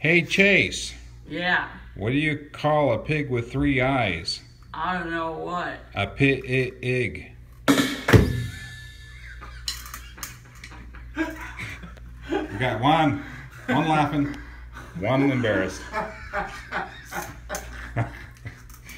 Hey Chase, Yeah, what do you call a pig with three eyes? I don't know what. A pit ig. We got one, one laughing, one embarrassed.